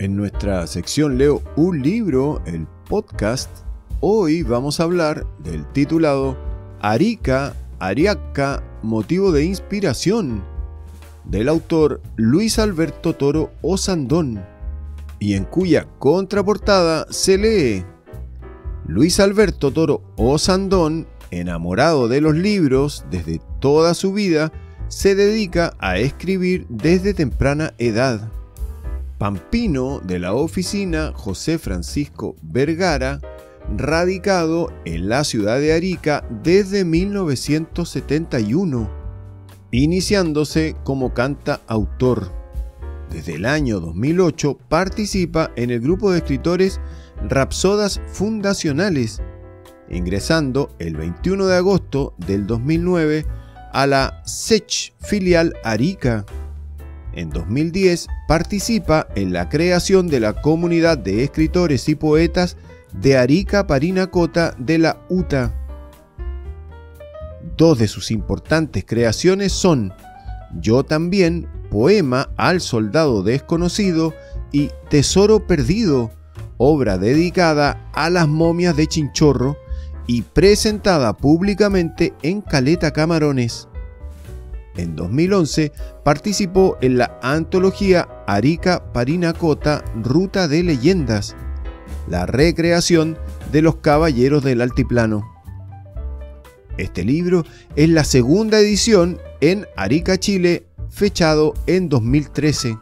En nuestra sección Leo un libro, el podcast, hoy vamos a hablar del titulado Arica, Ariaca, motivo de inspiración, del autor Luis Alberto Toro Osandón, y en cuya contraportada se lee Luis Alberto Toro Osandón, enamorado de los libros desde toda su vida, se dedica a escribir desde temprana edad Pampino de la oficina José Francisco Vergara, radicado en la ciudad de Arica desde 1971, iniciándose como canta autor. Desde el año 2008 participa en el grupo de escritores Rapsodas Fundacionales, ingresando el 21 de agosto del 2009 a la SECH filial Arica en 2010 participa en la creación de la comunidad de escritores y poetas de Arica Parinacota de la UTA. Dos de sus importantes creaciones son Yo también, poema al soldado desconocido y Tesoro perdido, obra dedicada a las momias de Chinchorro y presentada públicamente en Caleta Camarones. En 2011 participó en la antología Arica Parinacota Ruta de Leyendas, la recreación de los Caballeros del Altiplano. Este libro es la segunda edición en Arica, Chile, fechado en 2013,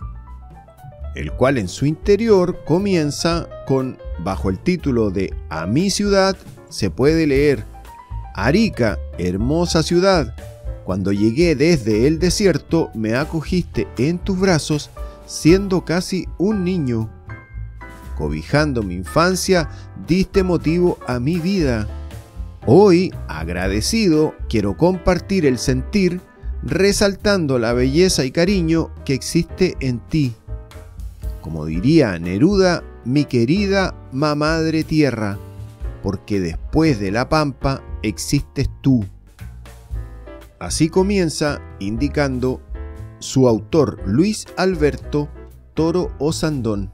el cual en su interior comienza con, bajo el título de A mi ciudad, se puede leer Arica, hermosa ciudad, cuando llegué desde el desierto, me acogiste en tus brazos, siendo casi un niño. Cobijando mi infancia, diste motivo a mi vida. Hoy, agradecido, quiero compartir el sentir, resaltando la belleza y cariño que existe en ti. Como diría Neruda, mi querida mamadre tierra, porque después de la pampa existes tú. Así comienza indicando su autor Luis Alberto Toro Osandón.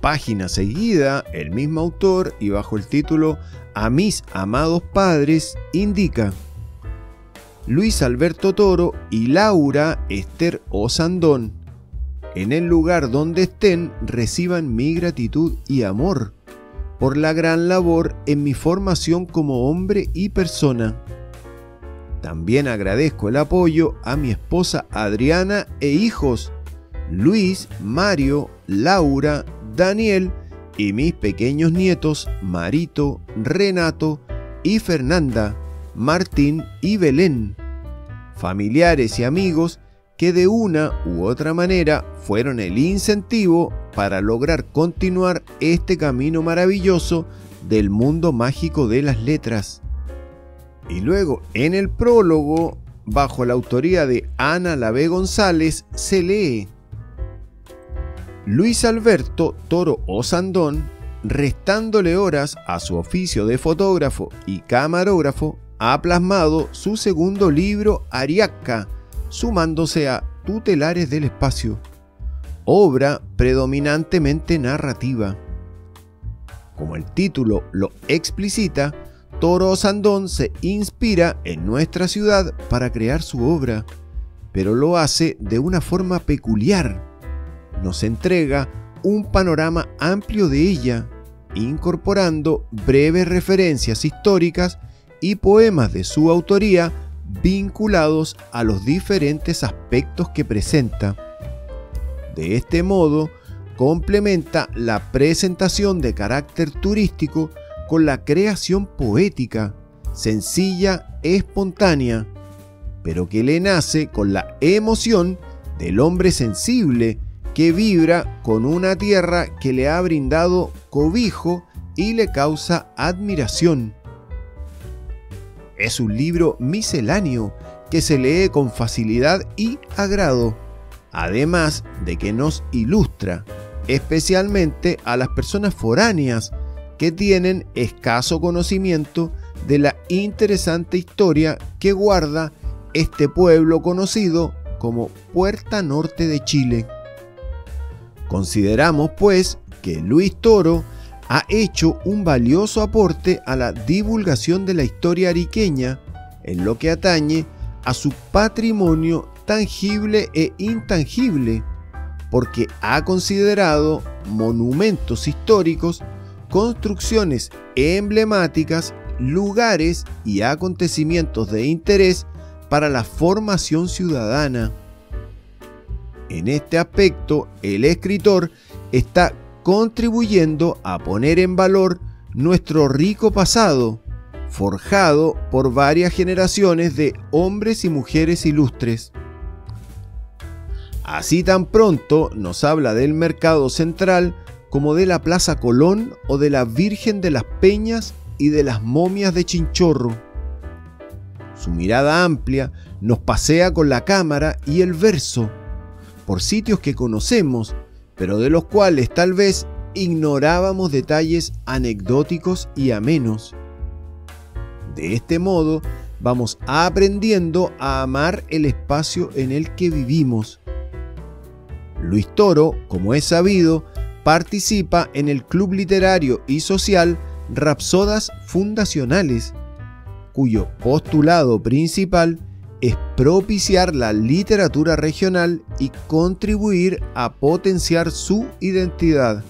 Página seguida, el mismo autor y bajo el título A mis amados padres indica Luis Alberto Toro y Laura Esther Osandón. En el lugar donde estén reciban mi gratitud y amor por la gran labor en mi formación como hombre y persona también agradezco el apoyo a mi esposa Adriana e hijos, Luis, Mario, Laura, Daniel y mis pequeños nietos Marito, Renato y Fernanda, Martín y Belén, familiares y amigos que de una u otra manera fueron el incentivo para lograr continuar este camino maravilloso del mundo mágico de las letras. Y luego, en el prólogo, bajo la autoría de Ana Lavé González, se lee Luis Alberto Toro Osandón, restándole horas a su oficio de fotógrafo y camarógrafo, ha plasmado su segundo libro Ariaca, sumándose a Tutelares del Espacio, obra predominantemente narrativa. Como el título lo explicita, Toro Sandón se inspira en nuestra ciudad para crear su obra, pero lo hace de una forma peculiar. Nos entrega un panorama amplio de ella, incorporando breves referencias históricas y poemas de su autoría vinculados a los diferentes aspectos que presenta. De este modo, complementa la presentación de carácter turístico con la creación poética, sencilla, espontánea, pero que le nace con la emoción del hombre sensible que vibra con una tierra que le ha brindado cobijo y le causa admiración. Es un libro misceláneo que se lee con facilidad y agrado, además de que nos ilustra, especialmente a las personas foráneas que tienen escaso conocimiento de la interesante historia que guarda este pueblo conocido como Puerta Norte de Chile. Consideramos, pues, que Luis Toro ha hecho un valioso aporte a la divulgación de la historia ariqueña en lo que atañe a su patrimonio tangible e intangible, porque ha considerado monumentos históricos, construcciones emblemáticas, lugares y acontecimientos de interés para la formación ciudadana. En este aspecto, el escritor está contribuyendo a poner en valor nuestro rico pasado, forjado por varias generaciones de hombres y mujeres ilustres. Así tan pronto nos habla del mercado central como de la Plaza Colón o de la Virgen de las Peñas y de las momias de Chinchorro. Su mirada amplia nos pasea con la cámara y el verso por sitios que conocemos, pero de los cuales tal vez ignorábamos detalles anecdóticos y amenos. De este modo, vamos aprendiendo a amar el espacio en el que vivimos. Luis Toro, como es sabido, participa en el club literario y social Rapsodas Fundacionales, cuyo postulado principal es propiciar la literatura regional y contribuir a potenciar su identidad.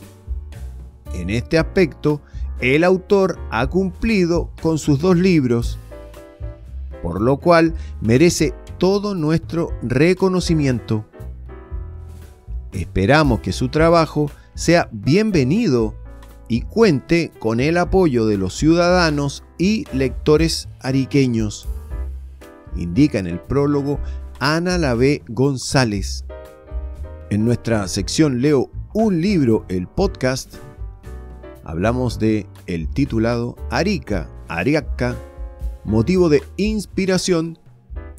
En este aspecto, el autor ha cumplido con sus dos libros, por lo cual merece todo nuestro reconocimiento. Esperamos que su trabajo sea bienvenido y cuente con el apoyo de los ciudadanos y lectores ariqueños indica en el prólogo Ana Lavé González. En nuestra sección Leo un libro, el podcast, hablamos de el titulado Arica, Ariaca, motivo de inspiración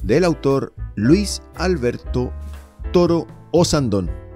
del autor Luis Alberto Toro Osandón.